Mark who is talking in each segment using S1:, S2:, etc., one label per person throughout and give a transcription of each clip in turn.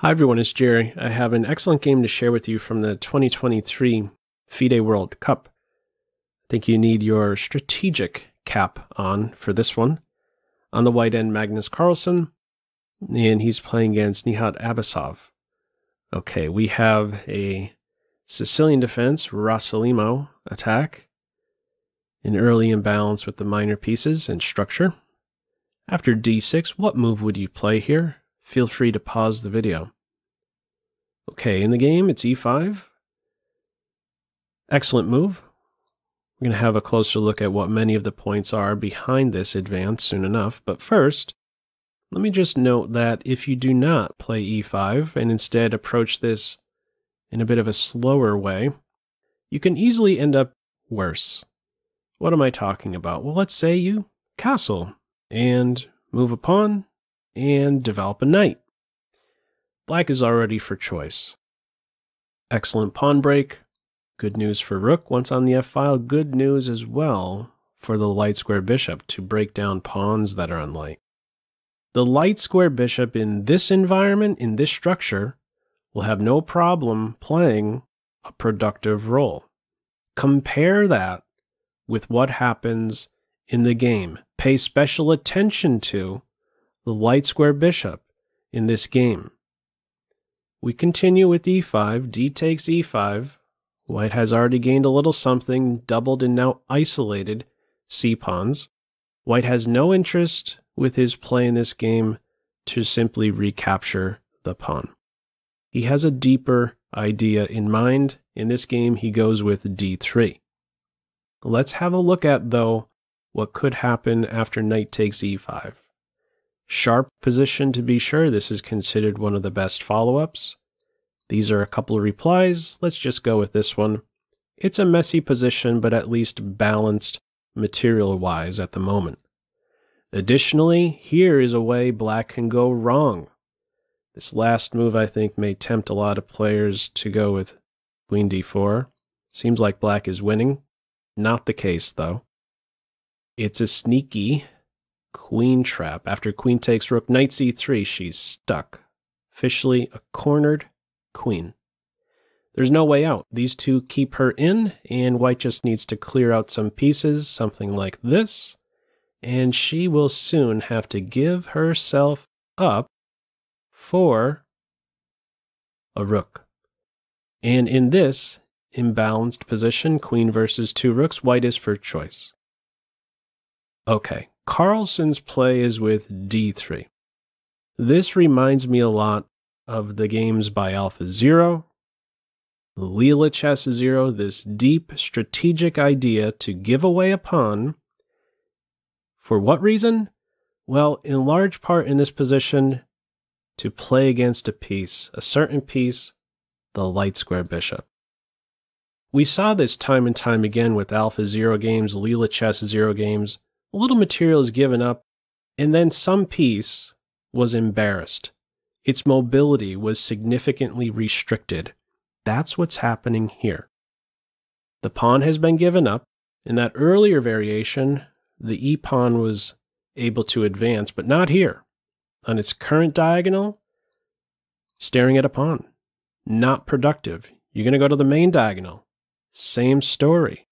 S1: Hi everyone, it's Jerry. I have an excellent game to share with you from the 2023 FIDE World Cup. I think you need your strategic cap on for this one. On the white end, Magnus Carlsen, and he's playing against Nihat Abasov. Okay, we have a Sicilian defense, Rossolimo attack, an early imbalance with the minor pieces and structure. After d6, what move would you play here? Feel free to pause the video. Okay, in the game, it's e5. Excellent move. We're going to have a closer look at what many of the points are behind this advance soon enough. But first, let me just note that if you do not play e5 and instead approach this in a bit of a slower way, you can easily end up worse. What am I talking about? Well, let's say you castle and move a pawn and develop a knight. Black is already for choice. Excellent pawn break. Good news for rook once on the f-file. Good news as well for the light square bishop to break down pawns that are on light. The light square bishop in this environment, in this structure, will have no problem playing a productive role. Compare that with what happens in the game. Pay special attention to the light square bishop in this game. We continue with e5. d takes e5. White has already gained a little something, doubled and now isolated c pawns. White has no interest with his play in this game to simply recapture the pawn. He has a deeper idea in mind. In this game, he goes with d3. Let's have a look at, though, what could happen after knight takes e5. Sharp position to be sure. This is considered one of the best follow-ups. These are a couple of replies. Let's just go with this one. It's a messy position, but at least balanced material-wise at the moment. Additionally, here is a way black can go wrong. This last move, I think, may tempt a lot of players to go with queen d4. Seems like black is winning. Not the case, though. It's a sneaky Queen trap. After queen takes rook, knight c3, she's stuck. Officially a cornered queen. There's no way out. These two keep her in, and white just needs to clear out some pieces, something like this, and she will soon have to give herself up for a rook. And in this imbalanced position, queen versus two rooks, white is for choice. Okay, Carlsen's play is with d3. This reminds me a lot of the games by Alpha Zero, Leela Chess Zero, this deep strategic idea to give away a pawn. For what reason? Well, in large part in this position, to play against a piece, a certain piece, the light square bishop. We saw this time and time again with Alpha Zero games, Leela Chess Zero games, little material is given up, and then some piece was embarrassed. Its mobility was significantly restricted. That's what's happening here. The pawn has been given up. In that earlier variation, the e pawn was able to advance, but not here. On its current diagonal, staring at a pawn. Not productive. You're going to go to the main diagonal. Same story.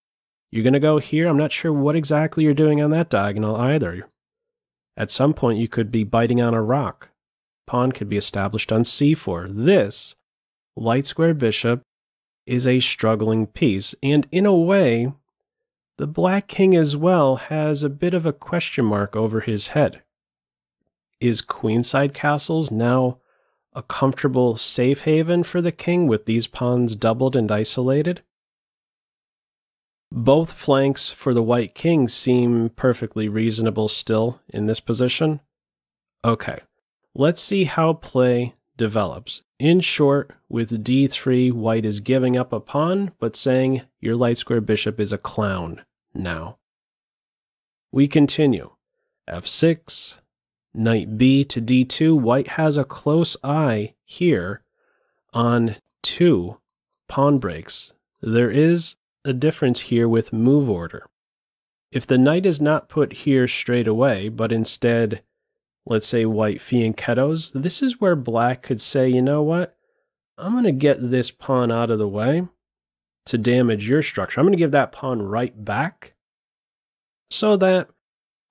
S1: You're going to go here. I'm not sure what exactly you're doing on that diagonal either. At some point, you could be biting on a rock. Pawn could be established on c4. This light square bishop is a struggling piece, and in a way, the black king as well has a bit of a question mark over his head. Is queenside castles now a comfortable safe haven for the king with these pawns doubled and isolated? Both flanks for the white king seem perfectly reasonable still in this position. Okay, let's see how play develops. In short, with d3, white is giving up a pawn, but saying your light square bishop is a clown now. We continue. f6, knight b to d2. White has a close eye here on two pawn breaks. There is a difference here with move order. If the knight is not put here straight away, but instead let's say white fianchettos, this is where black could say, you know what? I'm going to get this pawn out of the way to damage your structure. I'm going to give that pawn right back so that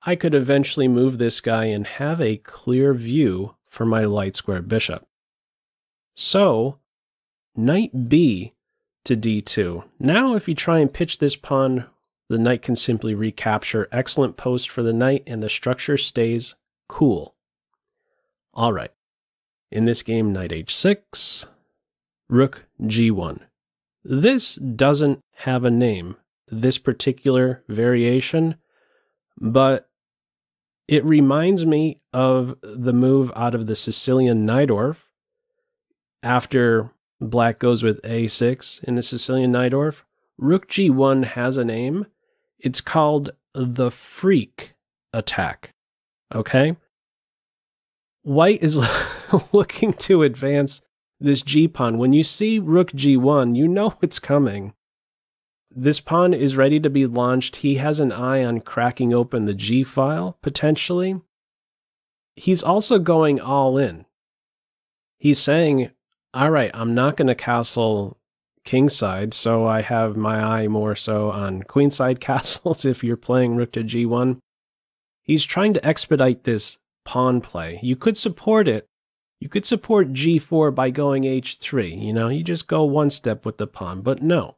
S1: I could eventually move this guy and have a clear view for my light square bishop. So, knight b to d2. Now if you try and pitch this pawn, the knight can simply recapture. Excellent post for the knight, and the structure stays cool. All right. In this game, knight h6, rook g1. This doesn't have a name, this particular variation, but it reminds me of the move out of the Sicilian Najdorf after black goes with a6 in the Sicilian Najdorf. Rook g1 has a name. It's called the freak attack. Okay? White is looking to advance this g pawn. When you see rook g1, you know it's coming. This pawn is ready to be launched. He has an eye on cracking open the g file, potentially. He's also going all in. He's saying, all right, I'm not going to castle kingside, so I have my eye more so on queenside castles if you're playing rook to g1. He's trying to expedite this pawn play. You could support it you could support g4 by going h3, you know, you just go one step with the pawn, but no.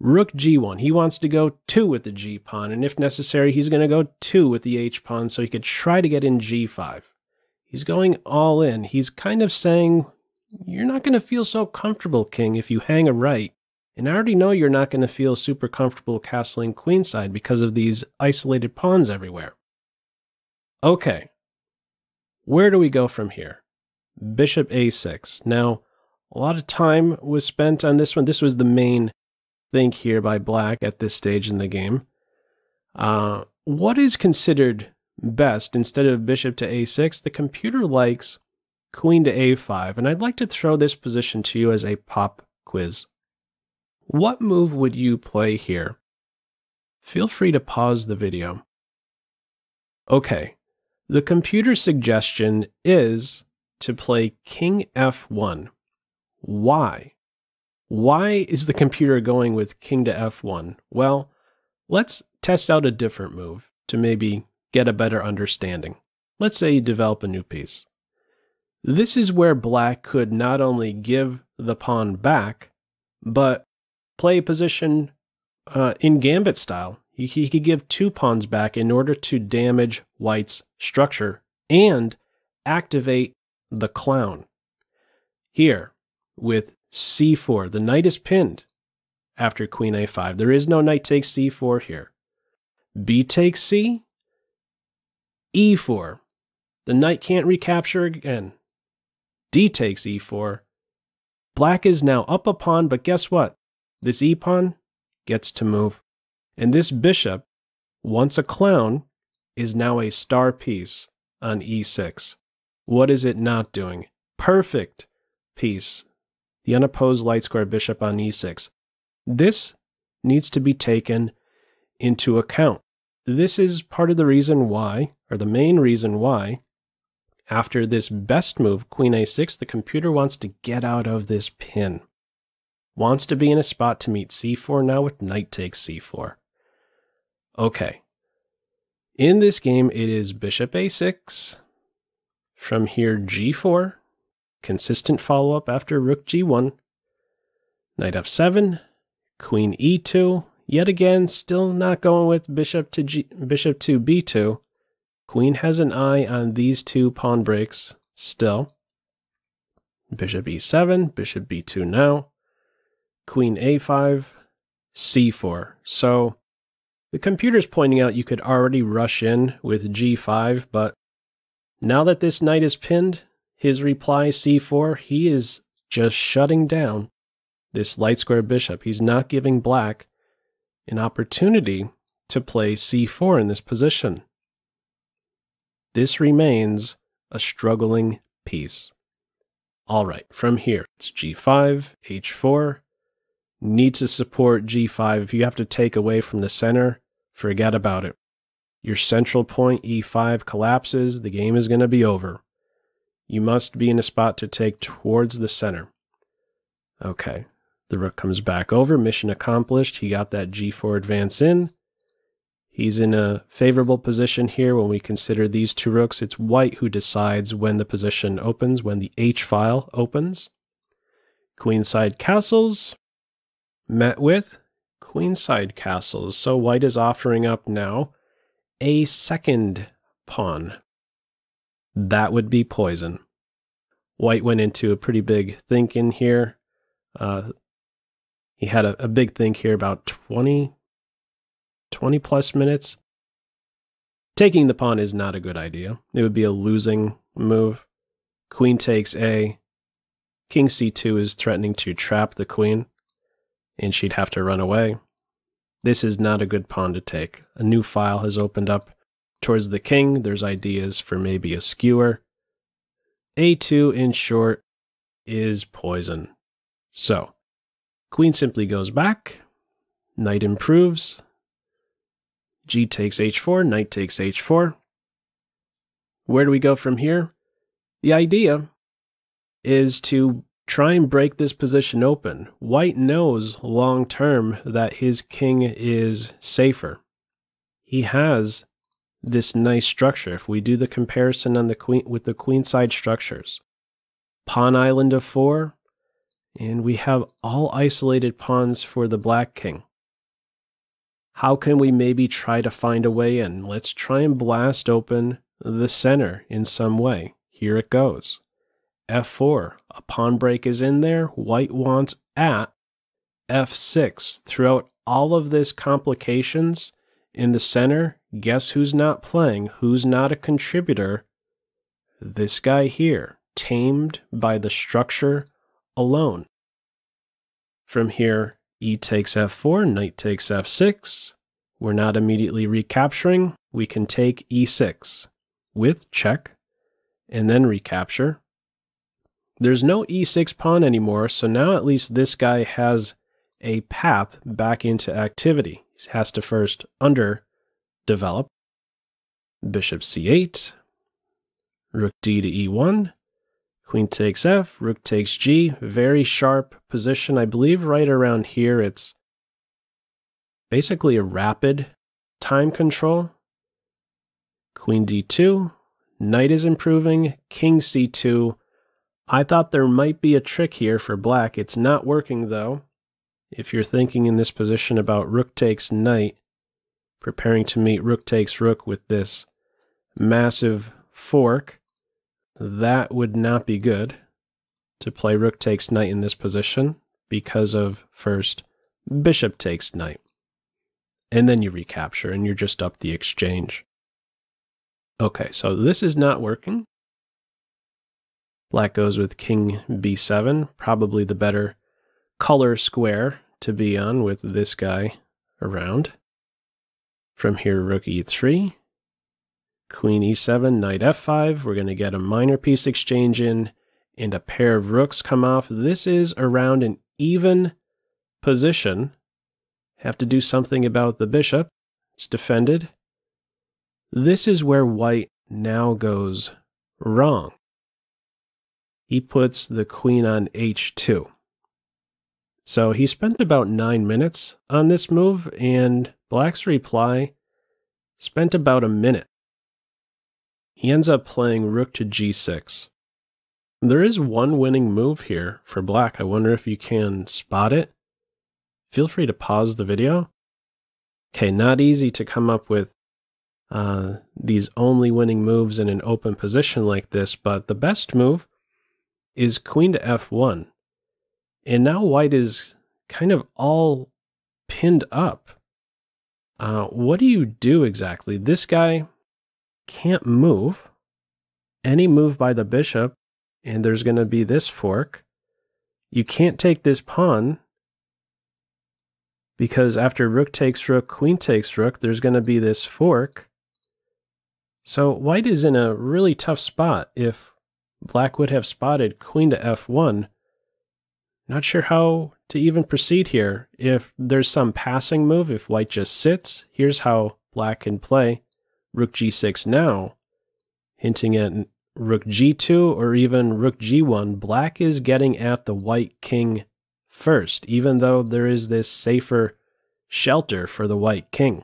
S1: Rook g1, he wants to go 2 with the g pawn, and if necessary, he's going to go 2 with the h pawn so he could try to get in g5. He's going all in. He's kind of saying, you're not going to feel so comfortable, king, if you hang a right. And I already know you're not going to feel super comfortable castling queenside because of these isolated pawns everywhere. Okay, where do we go from here? bishop a6. Now, a lot of time was spent on this one. This was the main thing here by black at this stage in the game. Uh, what is considered best instead of bishop to a6? The computer likes queen to a5, and I'd like to throw this position to you as a pop quiz. What move would you play here? Feel free to pause the video. Okay, the computer suggestion is to play king f1. Why? Why is the computer going with king to f1? Well, let's test out a different move to maybe get a better understanding. Let's say you develop a new piece. This is where black could not only give the pawn back, but play position uh, in gambit style. He, he could give two pawns back in order to damage white's structure and activate the clown. Here, with c4, the knight is pinned after queen a5. There is no knight takes c4 here. b takes c, e4. The knight can't recapture again. D takes e4. Black is now up a pawn, but guess what? This e pawn gets to move. And this bishop, once a clown, is now a star piece on e6. What is it not doing? Perfect piece. The unopposed light square bishop on e6. This needs to be taken into account. This is part of the reason why, or the main reason why, after this best move, queen a6, the computer wants to get out of this pin. Wants to be in a spot to meet c4 now with knight takes c4. Okay. In this game, it is bishop a6, from here, g4, consistent follow-up after rook g1, knight f7, queen e2, yet again, still not going with bishop to G, bishop to b2. Queen has an eye on these two pawn breaks still. Bishop e7, bishop b2 now, queen a5, c4. So the computer's pointing out you could already rush in with g5, but now that this knight is pinned, his reply c4, he is just shutting down this light square bishop. He's not giving black an opportunity to play c4 in this position. This remains a struggling piece. All right, from here, it's g5, h4. Needs to support g5. If you have to take away from the center, forget about it. your central point e5 collapses, the game is going to be over. You must be in a spot to take towards the center. Okay, the rook comes back over, mission accomplished. He got that g4 advance in. He's in a favorable position here when we consider these two rooks. It's white who decides when the position opens, when the H file opens. Queenside castles met with queenside castles. So white is offering up now a second pawn. That would be poison. White went into a pretty big think in here. Uh, he had a, a big think here about 20, 20 plus minutes. Taking the pawn is not a good idea. It would be a losing move. Queen takes A. King c2 is threatening to trap the queen, and she'd have to run away. This is not a good pawn to take. A new file has opened up towards the king. There's ideas for maybe a skewer. A2, in short, is poison. So, queen simply goes back. Knight improves. G takes h4, knight takes h4. Where do we go from here? The idea is to try and break this position open. White knows long term that his king is safer. He has this nice structure. If we do the comparison on the queen with the queenside structures, pawn island of four, and we have all isolated pawns for the black king. How can we maybe try to find a way in? Let's try and blast open the center in some way. Here it goes. F4. A pawn break is in there. White wants at F6. Throughout all of this complications in the center, guess who's not playing? Who's not a contributor? This guy here, tamed by the structure alone. From here, e takes f4, knight takes f6. We're not immediately recapturing. We can take e6 with check and then recapture. There's no e6 pawn anymore, so now at least this guy has a path back into activity. He has to first under develop. Bishop c8, rook d to e1, Queen takes f, rook takes g. Very sharp position. I believe right around here it's basically a rapid time control. Queen d2. Knight is improving. King c2. I thought there might be a trick here for black. It's not working though. If you're thinking in this position about rook takes knight, preparing to meet rook takes rook with this massive fork, that would not be good to play rook takes knight in this position because of first bishop takes knight. And then you recapture and you're just up the exchange. Okay, so this is not working. Black goes with king b7, probably the better color square to be on with this guy around. From here, rook e3, Queen e7, knight f5. We're going to get a minor piece exchange in and a pair of rooks come off. This is around an even position. Have to do something about the bishop. It's defended. This is where white now goes wrong. He puts the queen on h2. So he spent about nine minutes on this move, and black's reply spent about a minute. He ends up playing rook to g6. There is one winning move here for black. I wonder if you can spot it. Feel free to pause the video. Okay, not easy to come up with uh, these only winning moves in an open position like this, but the best move is queen to f1. And now white is kind of all pinned up. Uh, what do you do exactly? This guy can't move. Any move by the bishop, and there's going to be this fork. You can't take this pawn because after rook takes rook, queen takes rook, there's going to be this fork. So white is in a really tough spot if black would have spotted queen to f1. Not sure how to even proceed here. If there's some passing move, if white just sits, here's how black can play rook g6 now, hinting at rook g2 or even rook g1, black is getting at the white king first, even though there is this safer shelter for the white king.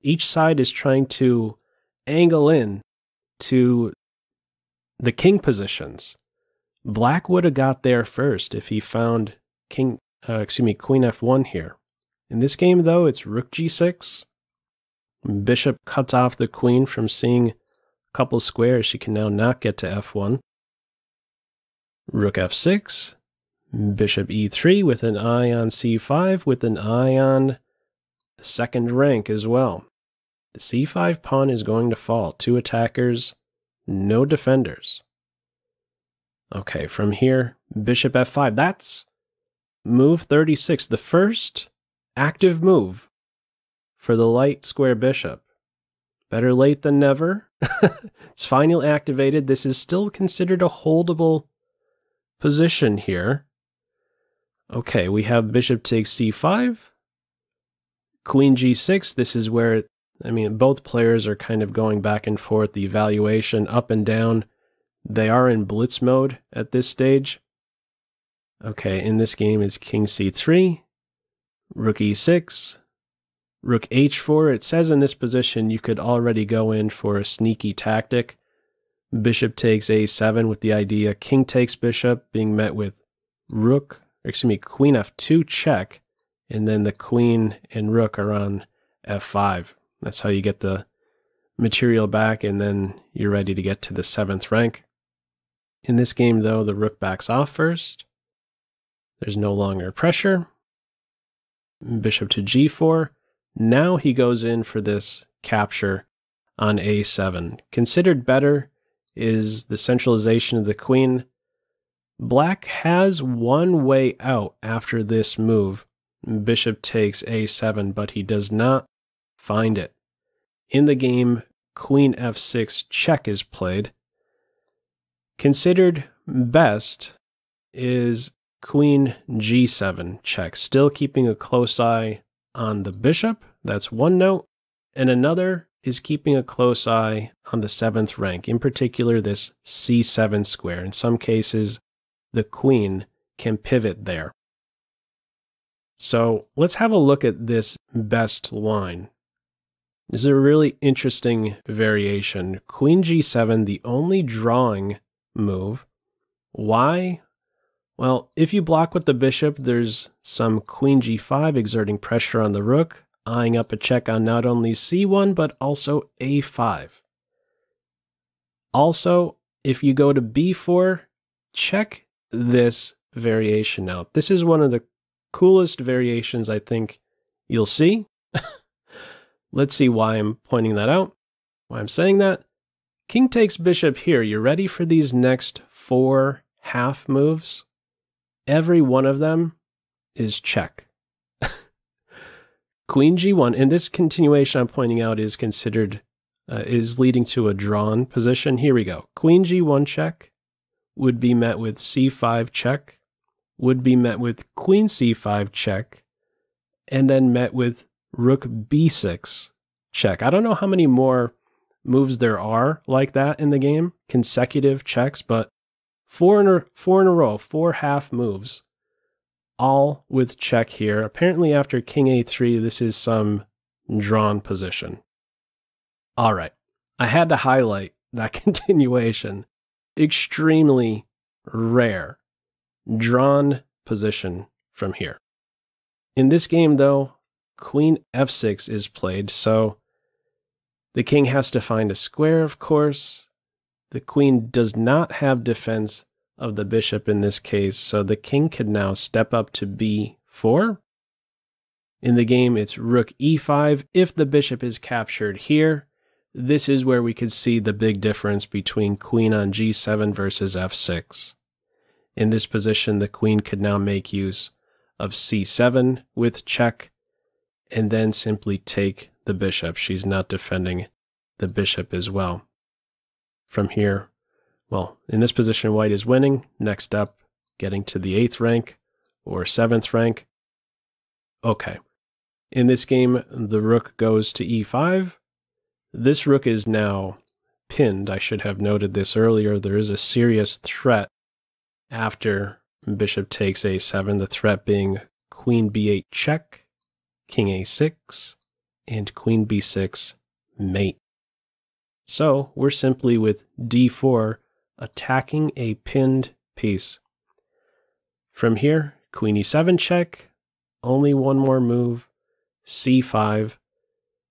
S1: Each side is trying to angle in to the king positions. Black would have got there first if he found king, uh, excuse me, queen f1 here. In this game, though, it's rook g6. Bishop cuts off the queen from seeing a couple squares. She can now not get to f1. Rook f6. Bishop e3 with an eye on c5 with an eye on the second rank as well. The c5 pawn is going to fall. Two attackers, no defenders. Okay, from here, bishop f5. That's move 36, the first active move for the light square bishop. Better late than never. it's finally activated. This is still considered a holdable position here. Okay, we have bishop takes c5, queen g6. This is where, I mean, both players are kind of going back and forth, the evaluation up and down. They are in blitz mode at this stage. Okay, in this game it's king c3, rook e6, rook h4. It says in this position you could already go in for a sneaky tactic. Bishop takes a7 with the idea king takes bishop being met with rook excuse me, queen f2 check, and then the queen and rook are on f5. That's how you get the material back, and then you're ready to get to the seventh rank. In this game, though, the rook backs off first. There's no longer pressure. Bishop to g4. Now he goes in for this capture on a7. Considered better is the centralization of the queen Black has one way out after this move. Bishop takes a7, but he does not find it. In the game, queen f6 check is played. Considered best is queen g7 check, still keeping a close eye on the bishop. That's one note. And another is keeping a close eye on the seventh rank, in particular, this c7 square. In some cases, the queen can pivot there. So let's have a look at this best line. This is a really interesting variation. Queen g7, the only drawing move. Why? Well, if you block with the bishop, there's some queen g5 exerting pressure on the rook, eyeing up a check on not only c1, but also a5. Also, if you go to b4, check this variation out. This is one of the coolest variations I think you'll see. Let's see why I'm pointing that out, why I'm saying that. King takes bishop here. You ready for these next four half moves? Every one of them is check. Queen g1, and this continuation I'm pointing out is considered, uh, is leading to a drawn position. Here we go. Queen g1 check, would be met with c5 check, would be met with queen c5 check, and then met with rook b6 check. I don't know how many more moves there are like that in the game, consecutive checks, but four in a, four in a row, four half moves, all with check here. Apparently after king a3, this is some drawn position. All right, I had to highlight that continuation extremely rare drawn position from here. In this game, though, queen f6 is played, so the king has to find a square, of course. The queen does not have defense of the bishop in this case, so the king could now step up to b4. In the game, it's rook e5. If the bishop is captured here, this is where we could see the big difference between queen on g7 versus f6. In this position, the queen could now make use of c7 with check, and then simply take the bishop. She's not defending the bishop as well. From here, well, in this position, white is winning. Next up, getting to the 8th rank or 7th rank. Okay. In this game, the rook goes to e5, This rook is now pinned. I should have noted this earlier. There is a serious threat after bishop takes a7, the threat being queen b8 check, king a6, and queen b6 mate. So we're simply with d4 attacking a pinned piece. From here, queen e7 check, only one more move, c5,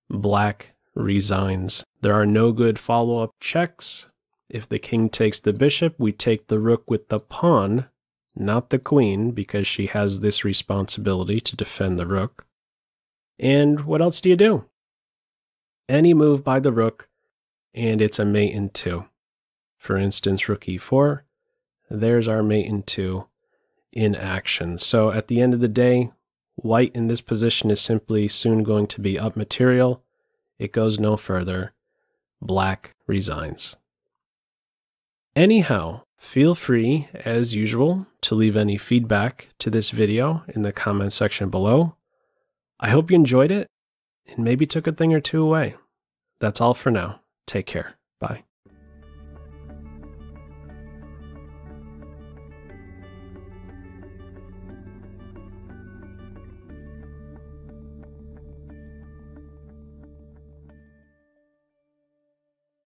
S1: black resigns. There are no good follow up checks. If the king takes the bishop, we take the rook with the pawn, not the queen, because she has this responsibility to defend the rook. And what else do you do? Any move by the rook, and it's a mate in two. For instance, rook e4, there's our mate in two in action. So at the end of the day, white in this position is simply soon going to be up material. It goes no further. Black resigns. Anyhow, feel free, as usual, to leave any feedback to this video in the comment section below. I hope you enjoyed it and maybe took a thing or two away. That's all for now. Take care.